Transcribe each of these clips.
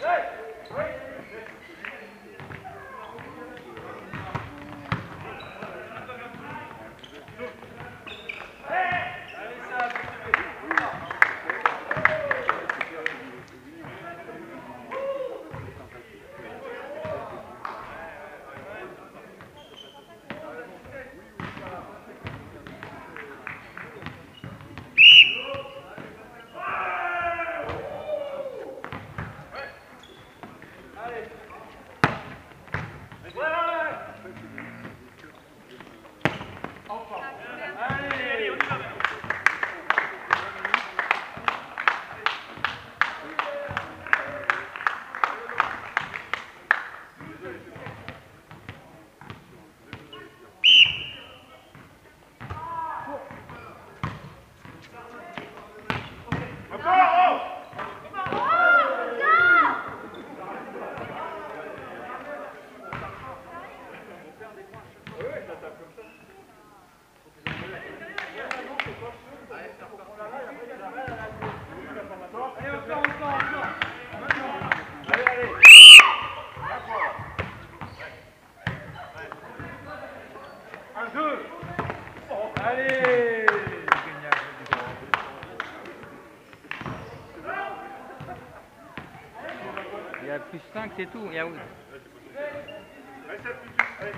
Hey, great. Allez. Encore. Il y a plus 5, c'est tout. Il y a... Allez,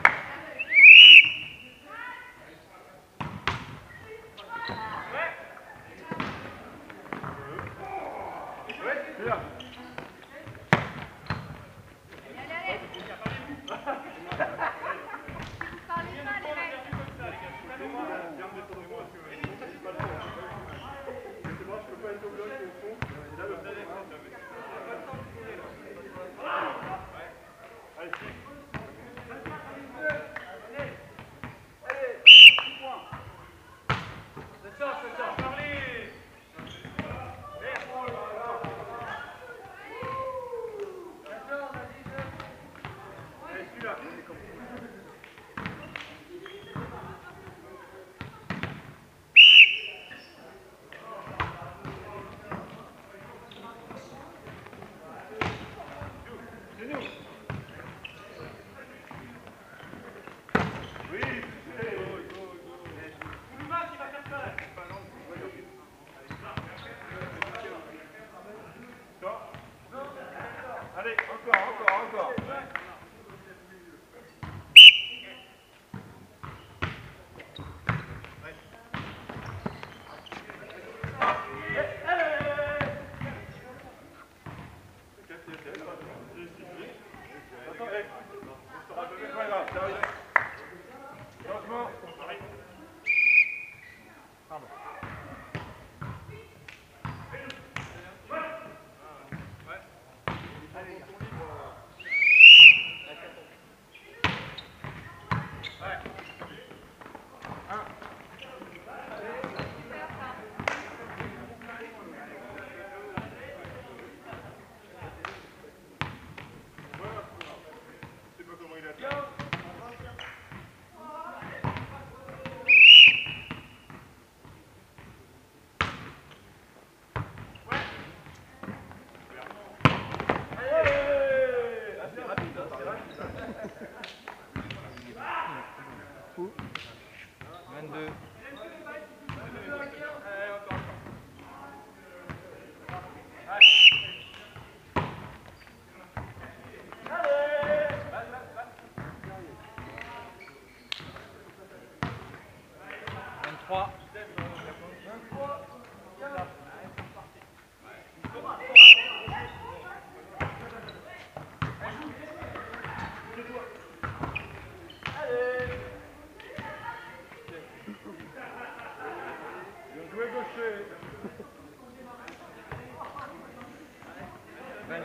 encore, encore, encore. Changement.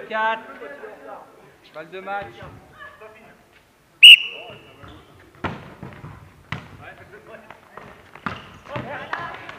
24. Balle de match. Yeah.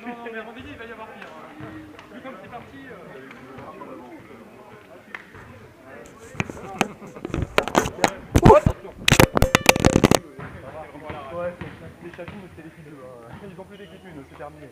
Non, non, mais avis, il va y avoir pire. hein. Vu comme c'est parti. euh, Ouais, les chatous, c'est les filles. Ils ont plus d'équipe une, c'est terminé.